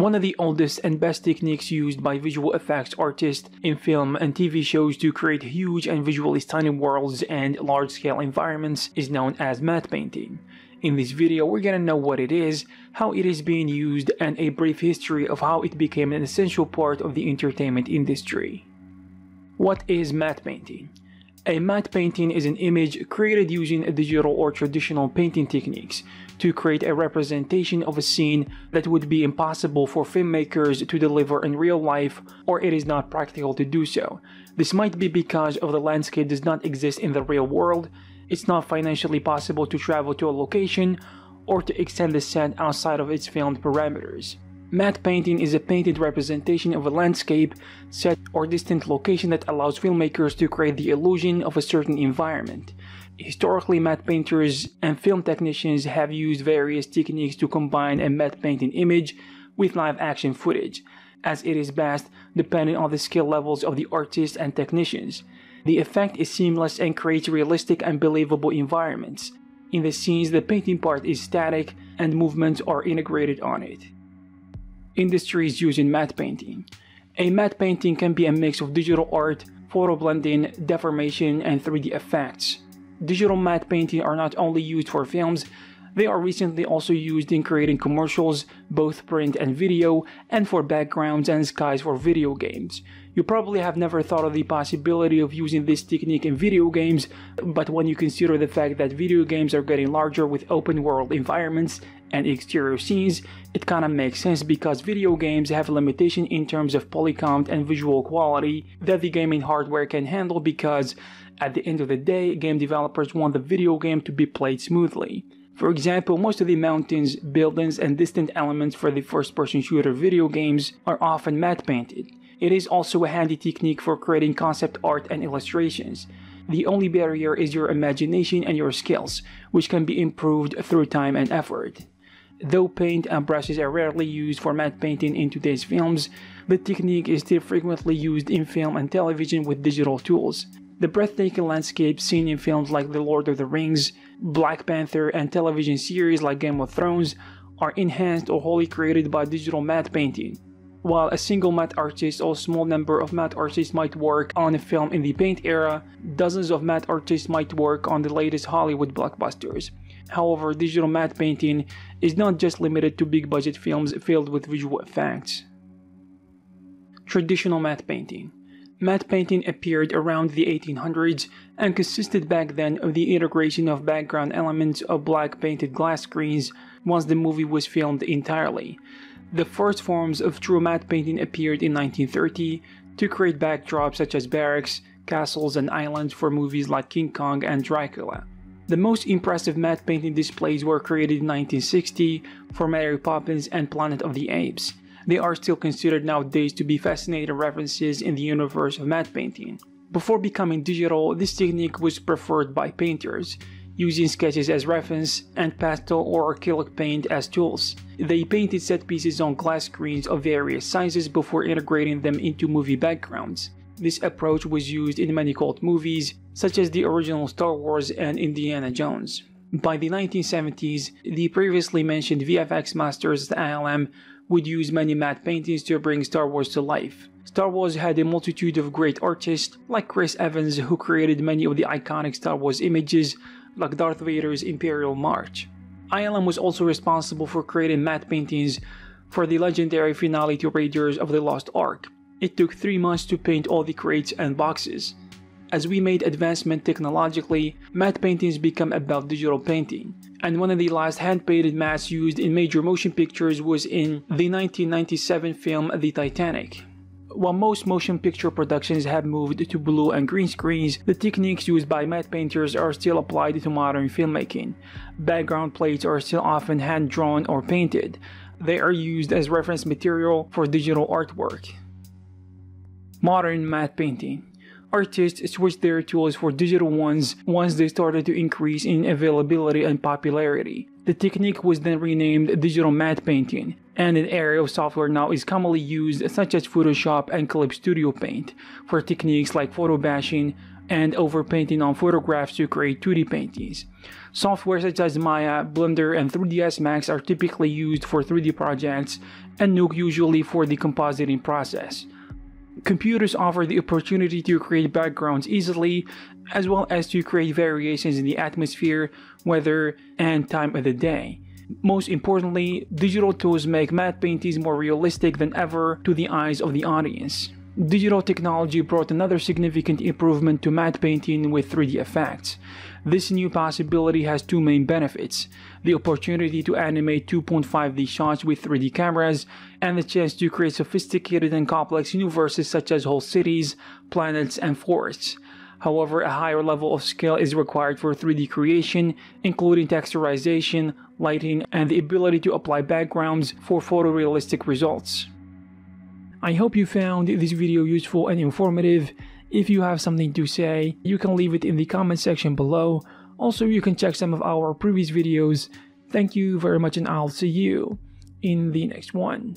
One of the oldest and best techniques used by visual effects artists in film and TV shows to create huge and visually stunning worlds and large scale environments is known as matte painting. In this video, we're gonna know what it is, how it is being used, and a brief history of how it became an essential part of the entertainment industry. What is matte painting? A matte painting is an image created using digital or traditional painting techniques to create a representation of a scene that would be impossible for filmmakers to deliver in real life or it is not practical to do so. This might be because of the landscape does not exist in the real world, it's not financially possible to travel to a location, or to extend the set outside of its filmed parameters. Matte painting is a painted representation of a landscape, set, or distant location that allows filmmakers to create the illusion of a certain environment. Historically, matte painters and film technicians have used various techniques to combine a matte painting image with live action footage, as it is best depending on the skill levels of the artists and technicians. The effect is seamless and creates realistic and believable environments. In the scenes, the painting part is static and movements are integrated on it. Industries using matte painting. A matte painting can be a mix of digital art, photo blending, deformation, and 3D effects. Digital matte painting are not only used for films, they are recently also used in creating commercials, both print and video, and for backgrounds and skies for video games. You probably have never thought of the possibility of using this technique in video games, but when you consider the fact that video games are getting larger with open world environments and exterior scenes, it kinda makes sense because video games have a limitation in terms of polycount and visual quality that the gaming hardware can handle because at the end of the day, game developers want the video game to be played smoothly. For example, most of the mountains, buildings, and distant elements for the first person shooter video games are often matte painted. It is also a handy technique for creating concept art and illustrations. The only barrier is your imagination and your skills, which can be improved through time and effort. Though paint and brushes are rarely used for matte painting in today's films, the technique is still frequently used in film and television with digital tools. The breathtaking landscapes seen in films like The Lord of the Rings, Black Panther, and television series like Game of Thrones are enhanced or wholly created by digital matte painting. While a single matte artist or small number of matte artists might work on a film in the paint era, dozens of matte artists might work on the latest Hollywood blockbusters. However, digital matte painting is not just limited to big budget films filled with visual effects. Traditional matte painting Matte painting appeared around the 1800s and consisted back then of the integration of background elements of black painted glass screens once the movie was filmed entirely. The first forms of true matte painting appeared in 1930 to create backdrops such as barracks, castles, and islands for movies like King Kong and Dracula. The most impressive matte painting displays were created in 1960 for Mary Poppins and Planet of the Apes. They are still considered nowadays to be fascinating references in the universe of matte painting. Before becoming digital, this technique was preferred by painters, using sketches as reference and pastel or acrylic paint as tools. They painted set pieces on glass screens of various sizes before integrating them into movie backgrounds. This approach was used in many cult movies, such as the original Star Wars and Indiana Jones. By the 1970s, the previously mentioned VFX masters at ILM would use many matte paintings to bring Star Wars to life. Star Wars had a multitude of great artists like Chris Evans who created many of the iconic Star Wars images like Darth Vader's Imperial March. ILM was also responsible for creating matte paintings for the legendary finale to Raiders of the Lost Ark. It took 3 months to paint all the crates and boxes. As we made advancement technologically, matte paintings become about digital painting and one of the last hand-painted mattes used in major motion pictures was in the 1997 film The Titanic. While most motion picture productions have moved to blue and green screens, the techniques used by matte painters are still applied to modern filmmaking. Background plates are still often hand-drawn or painted. They are used as reference material for digital artwork. Modern matte painting artists switched their tools for digital ones once they started to increase in availability and popularity. The technique was then renamed digital matte painting, and an area of software now is commonly used such as Photoshop and Clip Studio Paint for techniques like photo bashing, and overpainting on photographs to create 2D paintings. Software such as Maya, Blender, and 3ds Max are typically used for 3D projects, and Nuke usually for the compositing process. Computers offer the opportunity to create backgrounds easily, as well as to create variations in the atmosphere, weather, and time of the day. Most importantly, digital tools make matte paintings more realistic than ever to the eyes of the audience. Digital technology brought another significant improvement to matte painting with 3D effects. This new possibility has two main benefits the opportunity to animate 2.5D shots with 3D cameras, and the chance to create sophisticated and complex universes such as whole cities, planets, and forests. However, a higher level of skill is required for 3D creation, including texturization, lighting, and the ability to apply backgrounds for photorealistic results. I hope you found this video useful and informative. If you have something to say, you can leave it in the comment section below. Also, you can check some of our previous videos. Thank you very much and I'll see you in the next one.